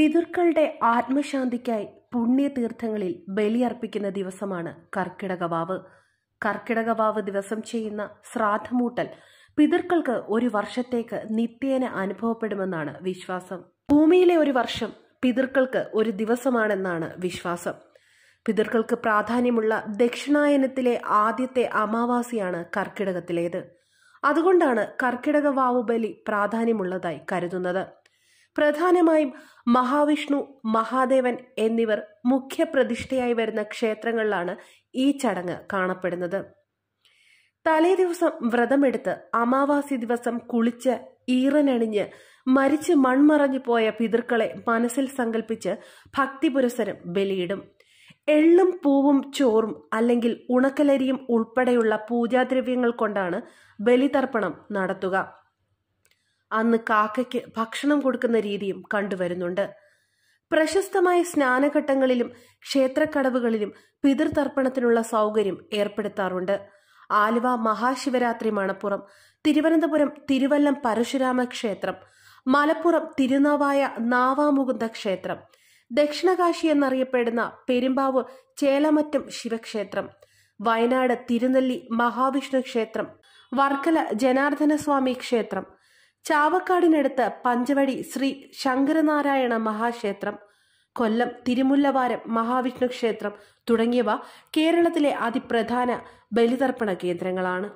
പിതൃക്കളുടെ ആത്മശാന്തിക്കായി പുണ്യതീർത്ഥങ്ങളിൽ ബലിയർപ്പിക്കുന്ന ദിവസമാണ് കർക്കിടകവാവ്. കർക്കിടകവാവ് ദിവസം ചെയ്യുന്ന ശ്രാദ്ധമൂട്ടൽ പിതൃക്കൾക്ക് ഒരു വർഷത്തേക്ക് നിത്യേന അനുഭവപ്പെടുമെന്നാണ് വിശ്വാസം. ഭൂമിയിലെ ഒരു വർഷം പിതൃക്കൾക്ക് ഒരു ദിവസമാണെന്നാണ് വിശ്വാസം. പിതൃക്കൾക്ക് പ്രാധാന്യമുള്ള ദക്ഷിണായനത്തിലെ ആദ്യത്തെ അമാവാസിയാണ് കർക്കിടകത്തിലേത്. അതുകൊണ്ടാണ് കർക്കിടക വാവുബലി പ്രാധാന്യമുള്ളതായി കരുതുന്നത്. പ്രധാനമായും മഹാവിഷ്ണു മഹാദേവൻ എന്നിവർ മുഖ്യ പ്രതിഷ്ഠയായി വരുന്ന ക്ഷേത്രങ്ങളിലാണ് ഈ ചടങ്ങ് കാണപ്പെടുന്നത്. തലേ ദിവസം വ്രതമെടുത്ത് അമാവാസി ദിവസം കുളിച്ച് ഈറനണിഞ്ഞ് മരിച്ച് മൺമറഞ്ഞു പോയ പിതൃക്കളെ മനസ്സിൽ സങ്കല്പിച്ച് ഭക്തിപുരസരം ബലിയിടും. എള്ളും പൂവും ചോറും അല്ലെങ്കിൽ ഉണക്കലരിയും ഉൾപ്പെടെയുള്ള പൂജാദ്രവ്യങ്ങൾ കൊണ്ടാണ് ബലിതർപ്പണം നടത്തുക. അന്ന് കാക്കയ്ക്ക് ഭക്ഷണം കൊടുക്കുന്ന രീതിയും കണ്ടുവരുന്നുണ്ട്. പ്രശസ്തമായ സ്നാനഘട്ടങ്ങളിലും ക്ഷേത്രക്കടവുകളിലും പിതൃതർപ്പണത്തിനുള്ള സൗകര്യം ഏർപ്പെടുത്താറുണ്ട്. ആലുവ മഹാശിവരാത്രി മണപ്പുറം തിരുവനന്തപുരം തിരുവല്ലം പരശുരാമ ക്ഷേത്രം മലപ്പുറം തിരുനാവായ നാവാമുകുന്ദ ക്ഷേത്രം ദക്ഷിണകാശി എന്നറിയപ്പെടുന്ന പെരുമ്പാവൂർ ചേലമറ്റം ശിവക്ഷേത്രം വയനാട് തിരുനെല്ലി മഹാവിഷ്ണു ക്ഷേത്രം വർക്കല ജനാർദ്ദനസ്വാമി ക്ഷേത്രം ചാവക്കാടിനടുത്ത് പഞ്ചവടി ശ്രീ ശങ്കരനാരായണ മഹാക്ഷേത്രം കൊല്ലം തിരുമുല്ലവാരം മഹാവിഷ്ണു ക്ഷേത്രം തുടങ്ങിയവ കേരളത്തിലെ അതിപ്രധാന ബലിതർപ്പണ കേന്ദ്രങ്ങളാണ്.